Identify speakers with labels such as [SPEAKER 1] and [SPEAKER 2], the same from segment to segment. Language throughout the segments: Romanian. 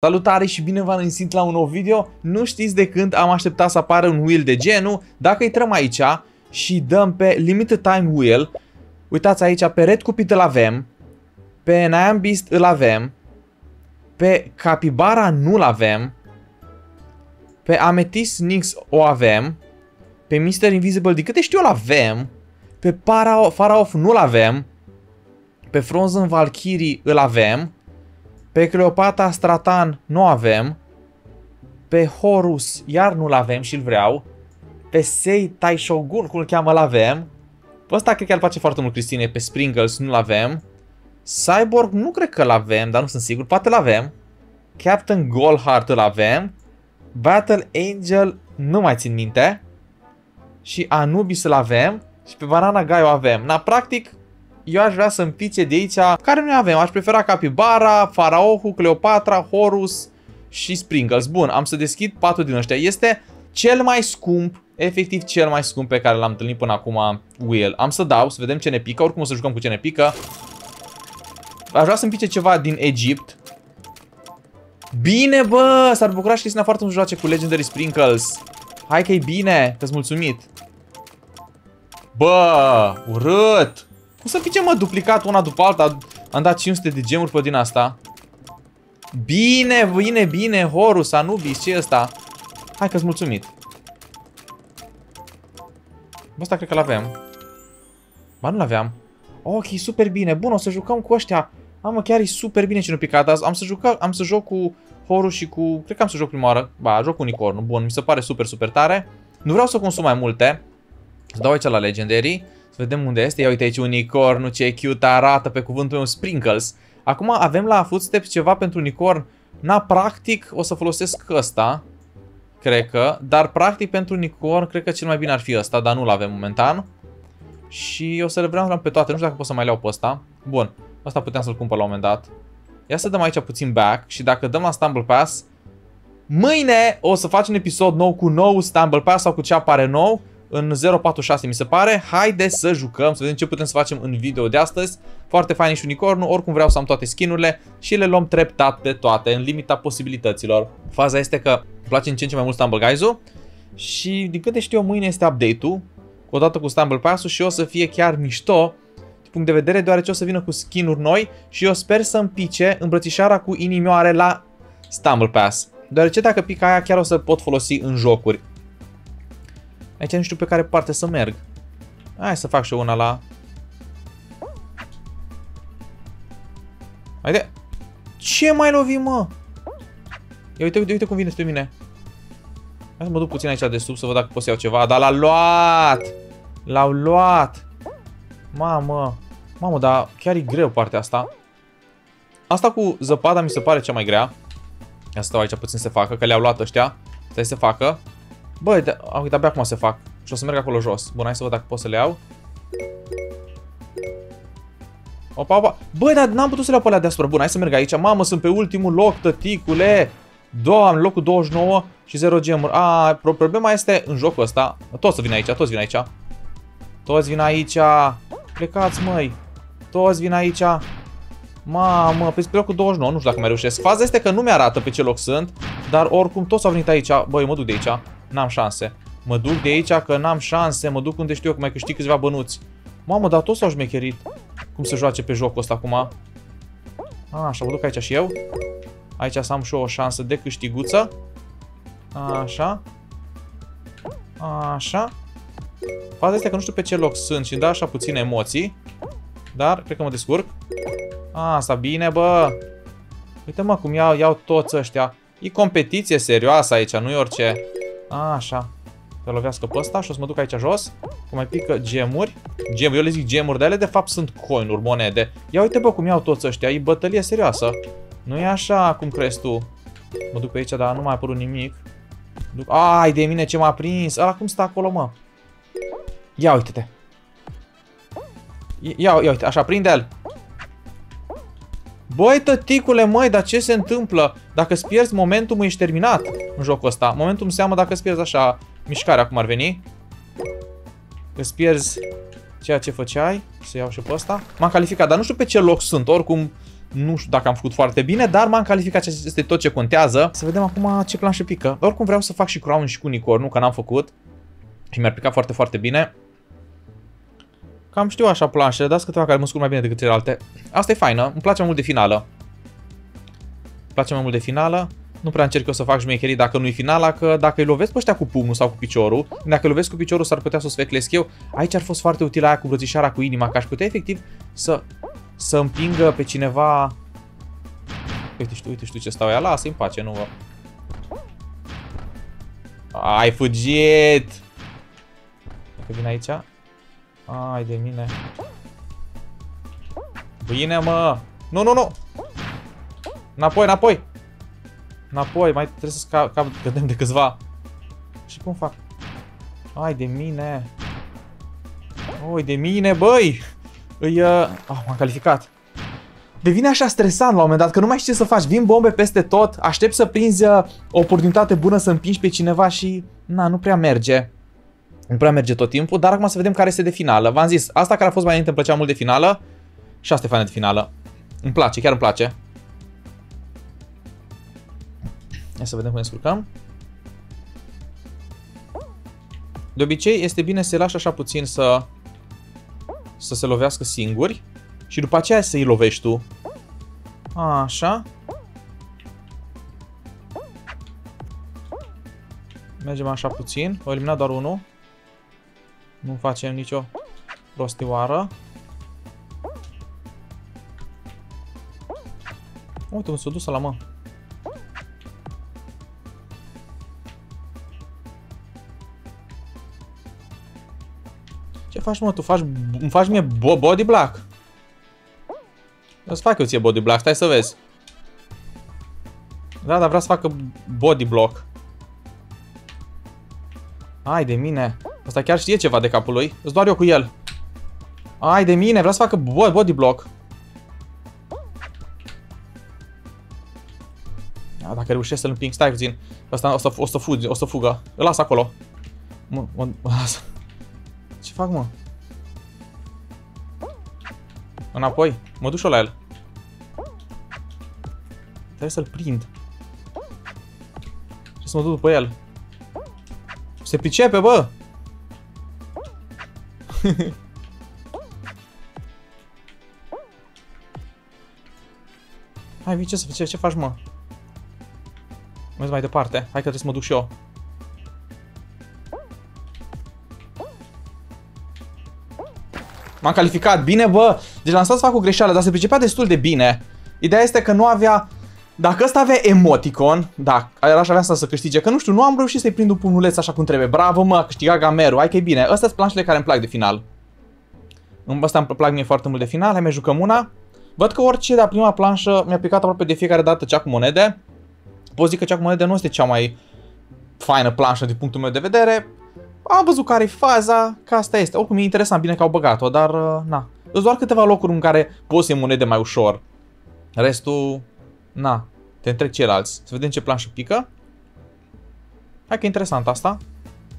[SPEAKER 1] Salutare și bine v-am însit la un nou video. Nu știți de când am așteptat să apară un wheel de genul. Dacă intrăm aici și dăm pe Limited Time Wheel, uitați aici, pe Red Cupid îl avem, pe Niam Beast îl avem, pe Capybara nu-l avem, pe Amethyst Nix o avem, pe Mr. Invisible, de câte știu, îl avem, pe Pharaoh nu-l avem, pe Frozen Valkyrie îl avem, pe Cleopatra Stratan nu avem. Pe Horus iar nu-l avem și-l vreau. Pe Sei Tai Shogun, cum îl cheamă, l avem. Pe ăsta cred că îl place foarte mult Cristine. Pe Sprinkles nu-l avem. Cyborg nu cred că l avem, dar nu sunt sigur. Poate l avem. Captain Goldheart îl avem. Battle Angel nu mai țin minte. Și Anubis îl avem. Și pe Banana Guy o avem. Na, practic, eu aș vrea să-mi pice de aici, care nu avem, aș prefera Capybara, Faraohu, Cleopatra, Horus și Sprinkles. Bun, am să deschid patru din ăștia. Este cel mai scump, efectiv cel mai scump pe care l-am întâlnit până acum Wheel. Am să dau, să vedem ce ne pică, oricum o să jucăm cu ce ne pică. Aș vrea să-mi pice ceva din Egipt. Bine, bă! S-ar bucura și Cristina foarte mult joace cu Legendary Sprinkles. Hai că e bine, că-s mulțumit. Bă, urât! Cum să pice, mă, duplicat una după alta? Am dat 500 de gemuri pe din asta. Bine, bine, bine, Horus, Anubis, ce e ăsta? Hai că-s mulțumit. Bă, ăsta cred că l-avem. Ba, nu l-aveam. Ok, super bine. Bun, o să jucăm cu ăștia. Am chiar e super bine ce nu picat azi. Am să, juca, am să joc cu Horus și cu... Cred că am să joc prima oară. Ba, joc cu Unicorn. Bun, mi se pare super, super tare. Nu vreau să consum mai multe. Să dau aici la Legendary. Să vedem unde este. Ia uite aici unicornul, ce cute arată pe cuvântul meu Sprinkles. Acum avem la Footsteps ceva pentru unicorn. Na, practic o să folosesc ăsta. Cred că. Dar practic pentru unicorn cred că cel mai bine ar fi ăsta, dar nu-l avem momentan. Și o să le vreau pe toate. Nu știu dacă pot să mai le iau pe ăsta. Bun. Asta puteam să-l cumpăr la un moment dat. Ia să dăm aici puțin back și dacă dăm la Stumble Pass, mâine o să facem un episod nou cu nou Stumble Pass sau cu ce apare nou în 0.46 mi se pare. Haideți să jucăm, să vedem ce putem să facem în video de astăzi. Foarte fain și unicornul, oricum vreau să am toate skinurile și le luăm treptat de toate, în limita posibilităților. Faza este că îmi place în ce în ce mai mult Stumble Guys-ul și din câte știu eu mâine este update-ul, odată cu Stumble Pass-ul și o să fie chiar mișto din punct de vedere deoarece o să vină cu skinuri noi și eu sper să-mi pice îmbrățișarea cu inimioare la Stumble Pass. Deoarece dacă pică aia chiar o să pot folosi în jocuri. Aici nu știu pe care parte să merg. Hai să fac și una la... Haide! Ce mai lovi, mă? Ia uite, uite, uite cum vine spre mine. Hai să mă duc puțin aici de sub să văd dacă pot să iau ceva. Dar l-a luat! L-au luat! Mamă! Mamă, dar chiar e greu partea asta. Asta cu zăpada mi se pare cea mai grea. Ia stau aici puțin să facă, că le-au luat ăștia. Stai să facă. Băi, de uite, abia acum se fac. Și o să merg acolo jos. Bun, hai să văd dacă pot să le iau. Opa, opa. Băi, dar n-am putut să le iau pe alea deasupra. Bun, hai să merg aici. Mamă, sunt pe ultimul loc, tăticule. Doamne, locul 29 și 0 gemuri. A, problema este în jocul ăsta. Toți să vin aici, toți vin aici. Toți vin aici. Plecați, măi. Toți vin aici. Mamă, pe locul 29, nu știu dacă mai reușesc. Faza este că nu mi-arată pe ce loc sunt, dar oricum toți au venit aici. Băi, mă duc de aici. N-am șanse. Mă duc de aici că n-am șanse, mă duc unde știu eu că mai câștig câțiva bănuți. Mamă, dar toți s-au șmecherit. Cum se joace pe jocul ăsta acum? A, așa, mă duc aici și eu. Aici să am și eu o șansă de câștiguță. Așa. Așa. Faza este că nu știu pe ce loc sunt și da așa puține emoții. Dar cred că mă descurc. Asta, bine, bă. Uite mă cum iau, iau toți ăștia. E competiție serioasă aici, nu e orice. A, așa. Să lovească pe ăsta și o să mă duc aici jos. Că mai pică gemuri. Gemuri, eu le zic gemuri, dar ele de fapt sunt coinuri, monede. Ia uite bă cum iau toți ăștia, e bătălie serioasă. Nu e așa cum crezi tu. Mă duc pe aici, dar nu mai a apărut nimic. Duc... Ai de mine ce m-a prins. Ăla cum stă acolo, mă? Ia uite-te. Ia, ia uite, așa, prinde-l. Băi, tăticule, măi, dar ce se întâmplă? Dacă îți pierzi momentum, ești terminat în jocul ăsta. Momentum înseamnă dacă îți pierzi așa mișcarea, cum ar veni. Îți pierzi ceea ce făceai. Să iau și pe ăsta. M-am calificat, dar nu știu pe ce loc sunt. Oricum, Nu știu dacă am făcut foarte bine, dar m-am calificat, ce este tot ce contează. Să vedem acum ce planșă pică. Oricum vreau să fac și crown și cu unicornul, că n-am făcut. Și mi-ar pica foarte, foarte bine. Cam știu așa planșele, dar câteva care mă scurg mai bine decât celelalte. Asta e faină, îmi place mai mult de finală. Îmi place mai mult de finală. Nu prea încerc eu să fac șmecherii dacă nu-i finala, că dacă îi lovesc pe ăștia cu pumnul sau cu piciorul, dacă îi lovesc cu piciorul s-ar putea să o sfeclesc eu. Aici ar fost foarte util aia cu brățișara cu inima, că aș putea efectiv să, să împingă pe cineva... Uite, știu, uite, știu ce stau ea, lasă-i în pace, nu vă... Ai fugit! Dacă vin aici... Ai de mine. Bine, mă! Nu, nu, nu! Înapoi, înapoi! Înapoi, mai trebuie să scap cădem de câțiva. Și cum fac? Ai de mine. Oi, de mine, băi! Îi, uh... oh, m-am calificat. Devine așa stresant la un moment dat, că nu mai știi ce să faci. Vin bombe peste tot, aștept să prinzi uh, o oportunitate bună să împingi pe cineva și... Na, nu prea merge. Nu prea merge tot timpul, dar acum să vedem care este de finală. V-am zis, asta care a fost mai înainte îmi plăcea mult de finală. Și asta e faină de finală. Îmi place, chiar îmi place. Ia să vedem cum ne scurcăm. De obicei este bine să-i lași așa puțin să, să se lovească singuri și după aceea să-i lovești tu. Așa. Mergem așa puțin. O eliminat doar unul. Nu facem nicio prostioară. Uite, cum s-a dus la mă. Ce faci, mă? Tu faci, îmi faci mie body block? Eu să fac eu ție body block, stai să vezi. Da, dar vreau să facă body block. Ai de mine. Asta chiar știe ceva de capul lui. Îți doar eu cu el. Ai de mine, vreau să facă body block. Da, dacă reușesc să-l împing, stai puțin. Asta o să, o să, fugi, o să fugă. Îl las acolo. Mă, mă, mă las. Ce fac, mă? Înapoi. Mă duc și la el. Trebuie să-l prind. Și să mă duc după el. Se pricepe, bă! Hai, vii, ce, ce, ce faci, mă? Mergi mai departe. Hai că trebuie să mă duc și eu. M-am calificat. Bine, bă. Deci l-am stat să fac o greșeală, dar se pricepea destul de bine. Ideea este că nu avea... Dacă ăsta avea emoticon, da, aș avea să câștige, că nu știu, nu am reușit să-i prind un punuleț așa cum trebuie. Bravo, mă, a câștigat gamerul, hai că e bine. Astea sunt planșele care îmi plac de final. Asta îmi plac mie foarte mult de final, hai mai jucăm una. Văd că orice de la prima planșă mi-a picat aproape de fiecare dată cea cu monede. Pot zic că cea cu monede nu este cea mai faină planșă din punctul meu de vedere. Am văzut care e faza, că asta este. Oricum e interesant, bine că au băgat-o, dar uh, na. Sunt doar câteva locuri în care poți să iei monede mai ușor. Restul, na, te întrec ceilalți. Să vedem ce planșă pică. Hai că e interesant asta.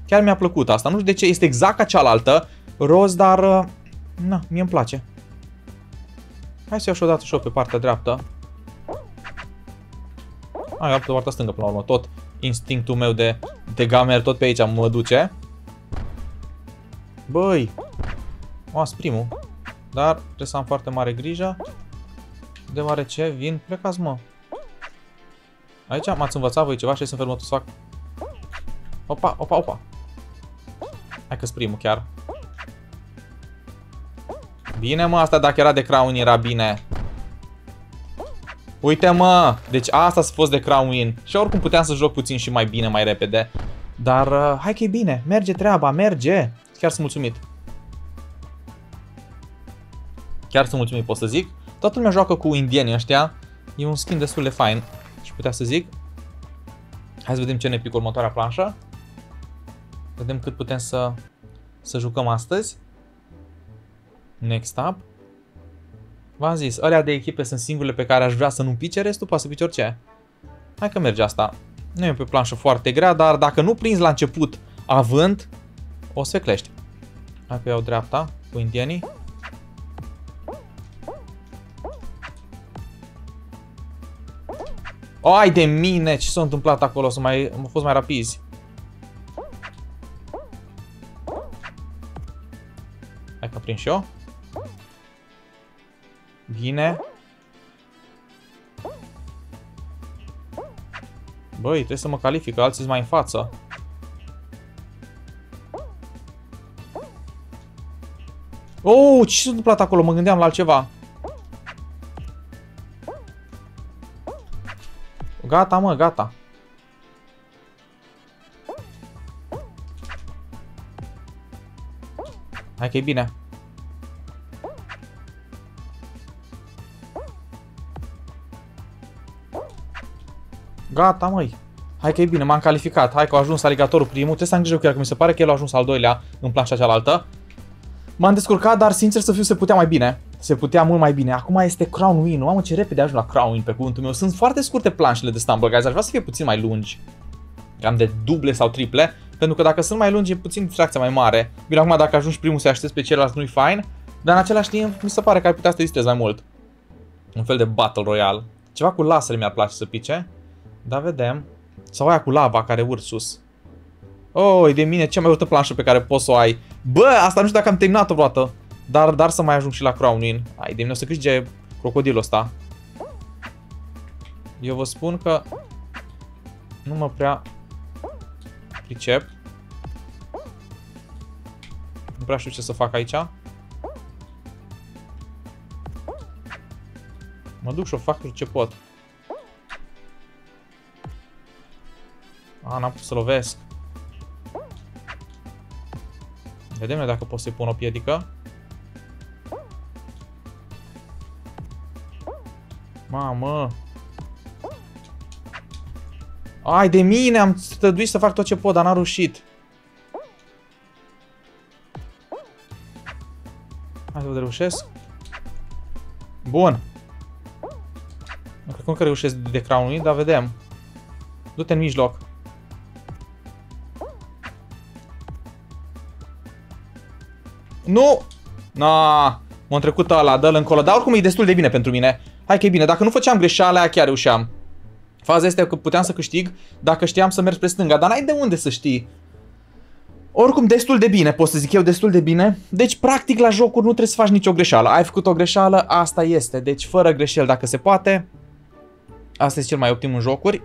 [SPEAKER 1] Chiar mi-a plăcut asta. Nu știu de ce, este exact ca cealaltă, roz, dar, uh, na, mie îmi place. Hai să iau și o dată și o pe partea dreaptă. Hai, pe partea stângă până la urmă. Tot instinctul meu de, de gamer tot pe aici mă duce. Băi! O primul. Dar trebuie să am foarte mare grijă. Deoarece vin, plecați mă. Aici m-ați învățat voi ceva și să fermă să fac. Opa, opa, opa. Hai că primul chiar. Bine mă, asta dacă era de crown era bine. Uite mă, deci asta a fost de crown win. Și oricum puteam să joc puțin și mai bine, mai repede. Dar uh, hai că e bine, merge treaba, merge. Chiar sunt mulțumit. Chiar sunt mulțumit, pot să zic. Toată lumea joacă cu indienii ăștia. E un skin destul de fain. Și putea să zic. Hai să vedem ce ne pică următoarea planșă. Vedem cât putem să, să jucăm astăzi. Next up. V-am zis, alea de echipe sunt singurele pe care aș vrea să nu pice, restul poate să pice orice. Hai că merge asta. Nu e pe planșă foarte grea, dar dacă nu prinzi la început având, o să clești. Hai că iau dreapta cu indienii. Ai de mine, ce s-a întâmplat acolo? Să mai, am fost mai rapizi. Hai că prind și eu. Bine. Băi, trebuie să mă calific, alții mai în față. Oh, ce s-a întâmplat acolo? Mă gândeam la altceva. Gata, mă, gata. Hai că e bine. Gata, măi. Hai că e bine, m-am calificat. Hai că a ajuns aligatorul primul. Trebuie să am grijă cu el, că mi se pare că el a ajuns al doilea în planșa cealaltă. M-am descurcat, dar sincer să fiu, se putea mai bine. Se putea mult mai bine. Acum este Crown Win. Mamă, ce repede ajung la Crown Win pe cuvântul meu. Sunt foarte scurte planșele de Stumble Guys. Aș vrea să fie puțin mai lungi. Cam de duble sau triple. Pentru că dacă sunt mai lungi, e puțin distracția mai mare. Bine, acum dacă ajungi primul să aștepți pe celălalt nu-i fine. Dar în același timp, mi se pare că ai putea să te distrezi mai mult. Un fel de Battle Royale. Ceva cu laser mi-ar place să pice. Da, vedem. Sau aia cu lava care urc sus. Oh, de mine, cea mai urâtă planșă pe care poți să o ai. Bă, asta nu știu dacă am terminat-o vreodată. Dar, dar să mai ajung și la Crown Win. Ai, de mine o să câștige crocodilul ăsta. Eu vă spun că nu mă prea pricep. Nu prea știu ce să fac aici. Mă duc și o fac ce pot. A, n-am putut să lovesc. Vedem dacă pot să-i pun o piedică. Mamă! Ai de mine, am stăduit să fac tot ce pot, dar n-am reușit. Hai să văd reușesc. Bun. Nu cred că reușesc de crown dar vedem. Du-te în mijloc. Nu! Na, m-a trecut ăla, dă-l încolo. Dar oricum e destul de bine pentru mine. Hai că e bine, dacă nu făceam greșeala chiar reușeam. Faza este că puteam să câștig dacă știam să merg spre stânga, dar n-ai de unde să știi. Oricum, destul de bine, pot să zic eu, destul de bine. Deci, practic, la jocuri nu trebuie să faci nicio greșeală. Ai făcut o greșeală, asta este. Deci, fără greșeli, dacă se poate. Asta este cel mai optim în jocuri.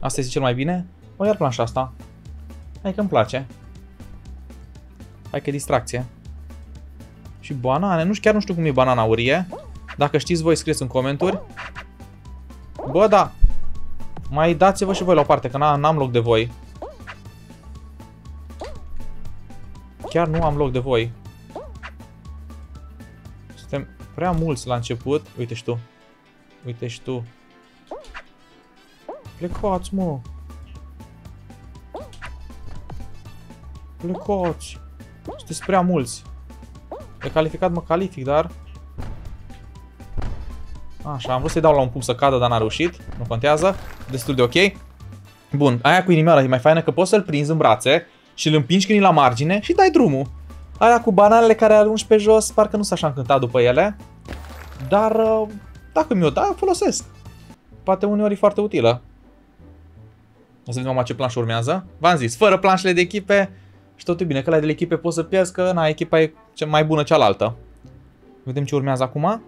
[SPEAKER 1] Asta este cel mai bine. O iar planșa asta. Hai că îmi place. Hai că e distracție. Și banane. Nu știu, chiar nu știu cum e banana aurie. Dacă știți voi, scrieți în comentarii. Bă, da. Mai dați-vă și voi la o parte, că n-am loc de voi. Chiar nu am loc de voi. Suntem prea mulți la început. Uite și tu. Uite și tu. Plecați, mă. Plecați. Sunteți prea mulți. E calificat, mă calific, dar... Așa, am vrut să-i dau la un punct să cadă, dar n-a reușit. Nu contează. Destul de ok. Bun, aia cu inimioara e mai faină că poți să-l prinzi în brațe și îl împingi când e la margine și dai drumul. Aia cu bananele care arunci pe jos, parcă nu s așa încântat după ele. Dar, uh, dacă mi-o da, folosesc. Poate uneori e foarte utilă. O să vedem ce planșă urmează. V-am zis, fără planșele de echipe, și tot e bine, că la de la echipe poți să pierzi, că na, echipa e cea mai bună cealaltă. Vedem ce urmează acum.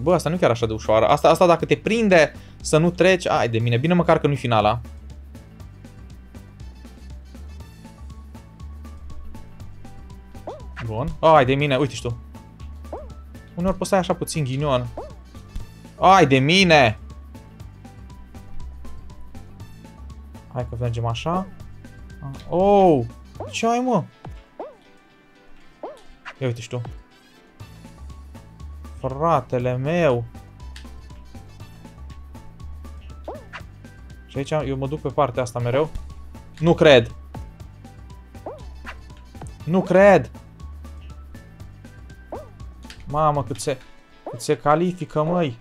[SPEAKER 1] Bă, asta nu e chiar așa de ușoară. Asta, asta dacă te prinde să nu treci, ai de mine. Bine măcar că nu-i finala. Bun. Ai de mine, uite tu. Uneori poți să ai așa puțin ghinion. Ai de mine! Hai că mergem așa. Oh! Ce ai, mă? Ia uite și tu. Fratele meu! Și aici eu mă duc pe partea asta mereu. Nu cred! Nu cred! Mamă, cât se, cât se califică, măi!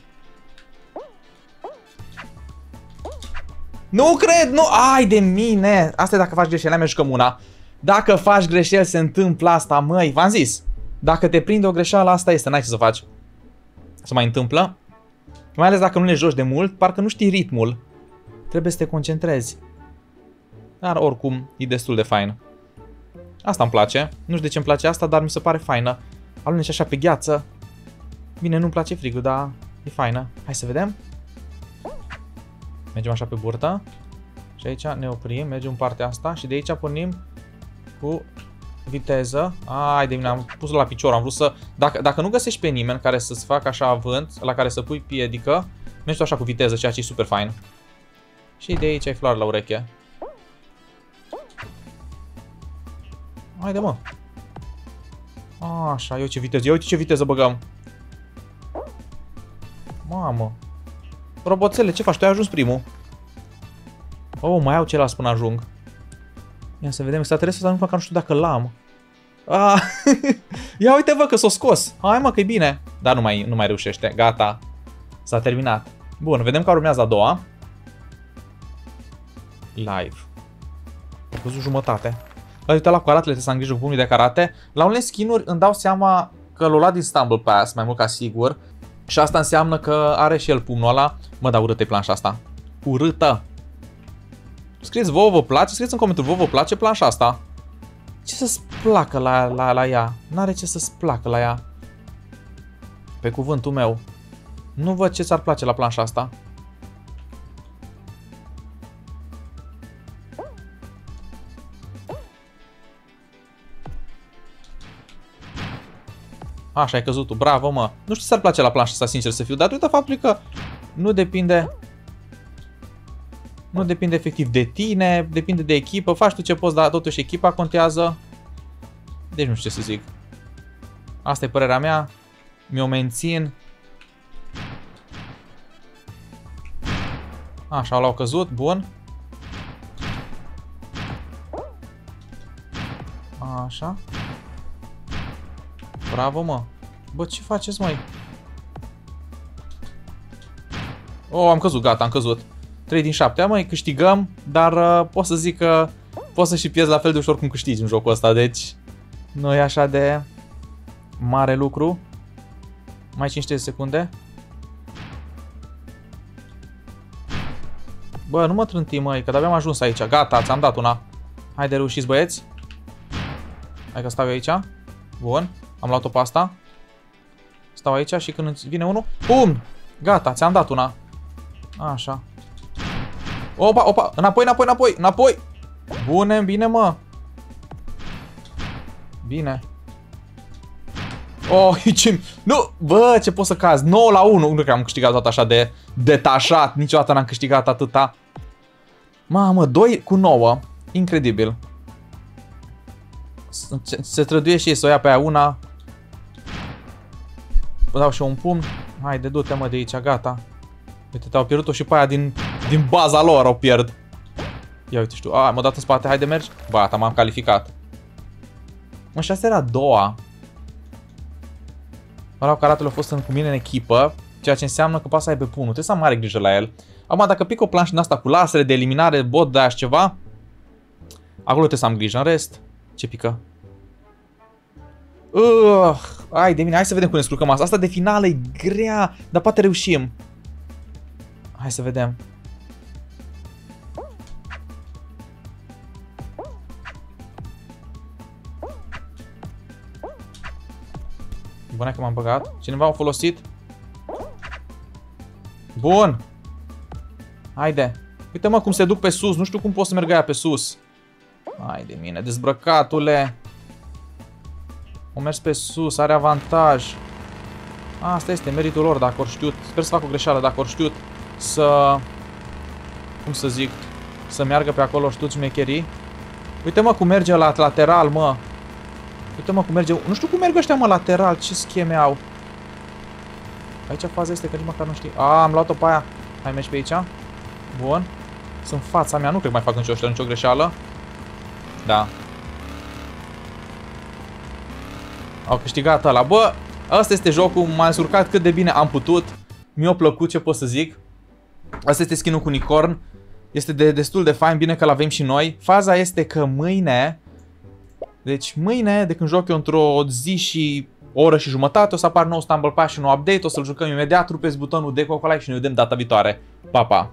[SPEAKER 1] Nu cred, nu, ai de mine. Asta e dacă faci greșeli, mai jucăm una. Dacă faci greșeli, se întâmplă asta, măi. V-am zis. Dacă te prinde o greșeală, asta este, n-ai ce să faci. Se mai întâmplă. Mai ales dacă nu le joci de mult, parcă nu știi ritmul. Trebuie să te concentrezi. Dar oricum, e destul de fain. Asta îmi place. Nu știu de ce îmi place asta, dar mi se pare faină. Aluneci așa pe gheață. Bine, nu-mi place frigul, dar e faină. Hai să vedem. Mergem așa pe burtă. Și aici ne oprim, mergem în partea asta și de aici pornim cu viteză. Ai de mine, am pus la picior, am vrut să... Dacă, dacă nu găsești pe nimeni care să-ți facă așa avânt, la care să pui piedică, mergi tu așa cu viteză, ceea ce e super fain. Și de aici ai floare la ureche. Haide mă. Așa, eu ce viteză, ia uite ce viteză băgăm. Mamă. Roboțele, ce faci? Tu ai ajuns primul. Oh, mai au celălalt până ajung. Ia să vedem, extraterestru ăsta nu fac, nu știu dacă l-am. Ah, ia uite vă că s-o scos. Hai mă că e bine. Dar nu mai, nu mai reușește. Gata. S-a terminat. Bun, vedem că urmează a doua. Live. Am văzut jumătate. L-a uitat la cu aratele, să am grijă cu pumnii de karate. La unele skin-uri îmi dau seama că l-o luat din Stumble Pass, mai mult ca sigur. Și asta înseamnă că are și el pumnul ăla. Mă, dar urâtă planșa asta. Urâtă. Scrieți vouă vă place, scrieți în comentarii vouă vă place planșa asta. Ce să-ți placă la, la, la ea? N-are ce să-ți placă la ea. Pe cuvântul meu. Nu văd ce ți-ar place la planșa asta. Așa, ai căzut tu. Bravo, mă. Nu știu ce s-ar place la planșa asta, sincer să fiu, dar uite faptul că nu depinde nu depinde efectiv de tine, depinde de echipă, faci tu ce poți, dar totuși echipa contează. Deci nu știu ce să zic. Asta e părerea mea. Mi-o mențin. Așa, l-au căzut, bun. Așa. Bravo, mă. Bă, ce faceți, mai? Oh, am căzut, gata, am căzut. 3 din 7. Mai câștigăm, dar uh, pot să zic că poți să și pierzi la fel de ușor cum câștigi în jocul ăsta, deci nu e așa de mare lucru. Mai 5 secunde. Bă, nu mă trânti, măi, că de-abia am ajuns aici. Gata, ți-am dat una. Haide, reușiți, băieți. Hai că stau eu aici. Bun. Am luat-o pe asta. Stau aici și când vine unul, pum! Gata, ți-am dat una. Așa. Opa, opa, înapoi, înapoi, înapoi, înapoi. Bune, bine, mă. Bine. Oh, ce... Nu, bă, ce pot să caz? 9 la 1. Nu cred că am câștigat tot așa de detașat. Niciodată n-am câștigat atâta. Mamă, 2 cu 9. Incredibil. Se, se trăduie și ei să o ia pe aia una. Vă dau și un pumn. Haide, du-te mă de aici, gata. Uite, te-au pierdut-o și pe aia din, din baza lor o pierd. Ia uite, știu. A, m-a dat în spate, haide mergi. Bata, m-am calificat. Mă, și asta era a doua. Ăla caratele a fost în, cu mine în echipă, ceea ce înseamnă că poate să aibă punul. Trebuie să am mare grijă la el. Acum, dacă pic o planșă din asta cu lasere de eliminare, bot, de ceva, acolo trebuie să am grijă. În rest, ce pică? Uh, ai de mine, hai să vedem cum ne scurcăm asta. Asta de finală e grea, dar poate reușim. Hai să vedem. Bună că m-am băgat. Cineva a folosit? Bun. Haide. Uite mă cum se duc pe sus. Nu știu cum pot să merg aia pe sus. Hai de mine, dezbrăcatule. O mers pe sus, are avantaj. Asta este meritul lor, dacă ori știut. Sper să fac o greșeală, dacă ori știut să... Cum să zic? Să meargă pe acolo ștuți șmecherii. Uite mă cum merge la lateral, mă. Uite mă cum merge. Nu știu cum merg ăștia, mă, lateral. Ce scheme au. Aici faza este că nici măcar nu știi. A, am luat-o pe aia. Hai, mergi pe aici. Bun. Sunt fața mea. Nu cred că mai fac nicio, ăștia, nicio greșeală. Da. Au câștigat ăla. Bă, ăsta este jocul. M-am surcat cât de bine am putut. Mi-a plăcut, ce pot să zic. Asta este skinul cu unicorn. Este de destul de fain, bine că l-avem și noi. Faza este că mâine, deci mâine, de când joc eu într-o zi și o oră și jumătate, o să apar nou Stumble Pass și nou update, o să-l jucăm imediat, rupeți butonul de like și ne vedem data viitoare. Pa, pa!